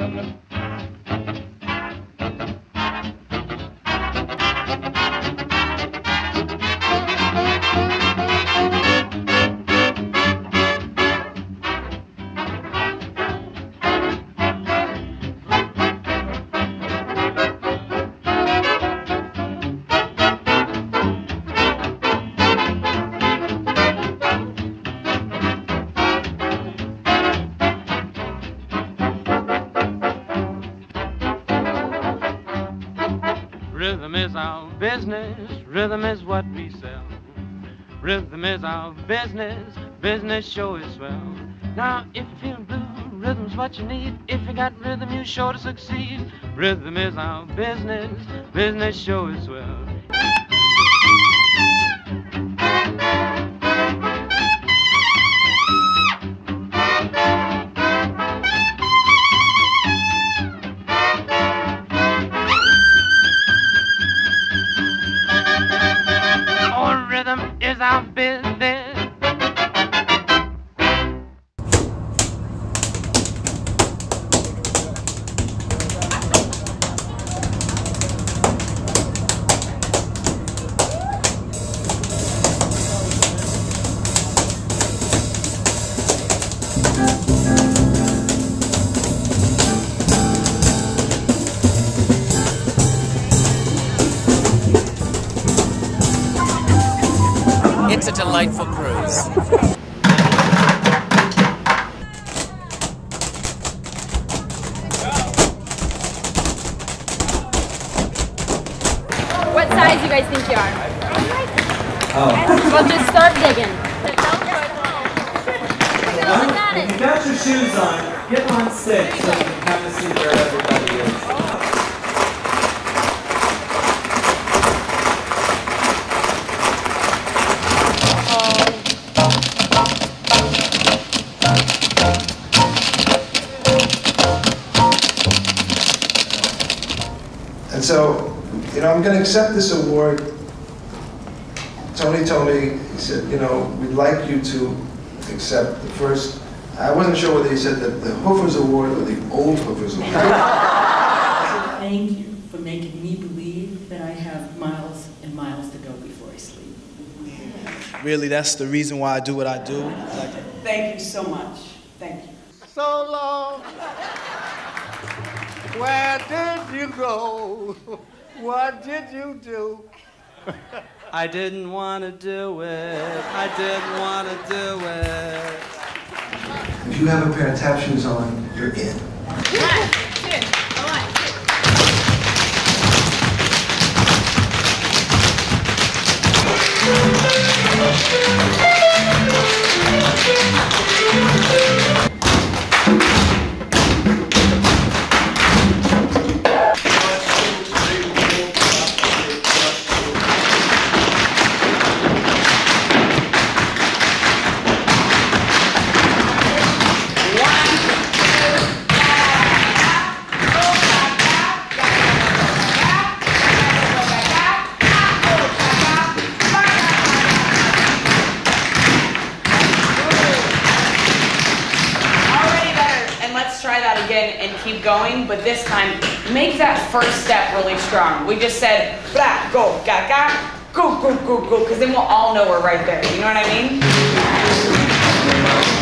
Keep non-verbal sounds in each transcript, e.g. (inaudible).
Rhythm our business, rhythm is what we sell. Rhythm is our business, business show is swell. Now, if you feel blue, rhythm's what you need. If you got rhythm, you sure to succeed. Rhythm is our business, business show is swell. Rhythm is our delightful cruise. What size do you guys think you are? Oh well, just start digging. If you got your shoes on, get on six so you can kind of see where so, you know, I'm going to accept this award. Tony told me, he said, you know, we'd like you to accept the first, I wasn't sure whether he said the, the Hoofers Award or the Old Hoofers Award. (laughs) Thank you for making me believe that I have miles and miles to go before I sleep. Really, that's the reason why I do what I do. Like, Thank you so much. Thank you. so long. Where did you go? What did you do? I didn't want to do it. I didn't want to do it. If you have a pair of tap shoes on, you're in. Keep going, but this time, make that first step really strong. We just said, blah, go, ga, ga, go, go, go, go, because then we'll all know we're right there. You know what I mean?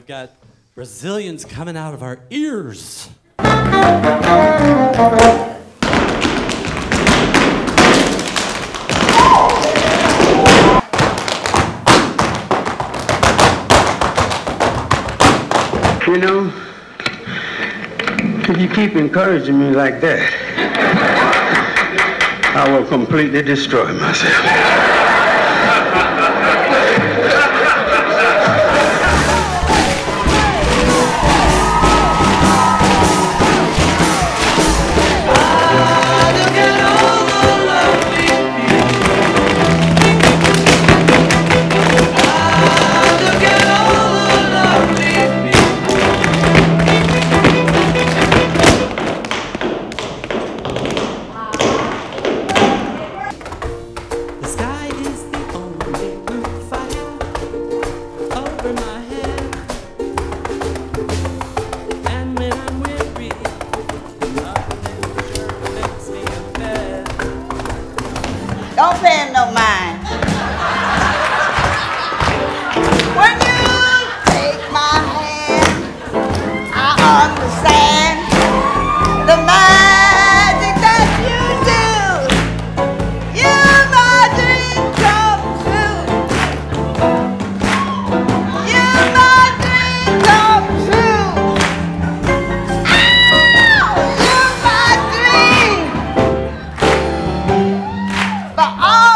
We've got Brazilians coming out of our ears. You know, if you keep encouraging me like that, I will completely destroy myself. don't. When you take my hand, I understand the magic that you do. You Your magic come true. You Your magic come true. Ah, oh, you're my dream. But all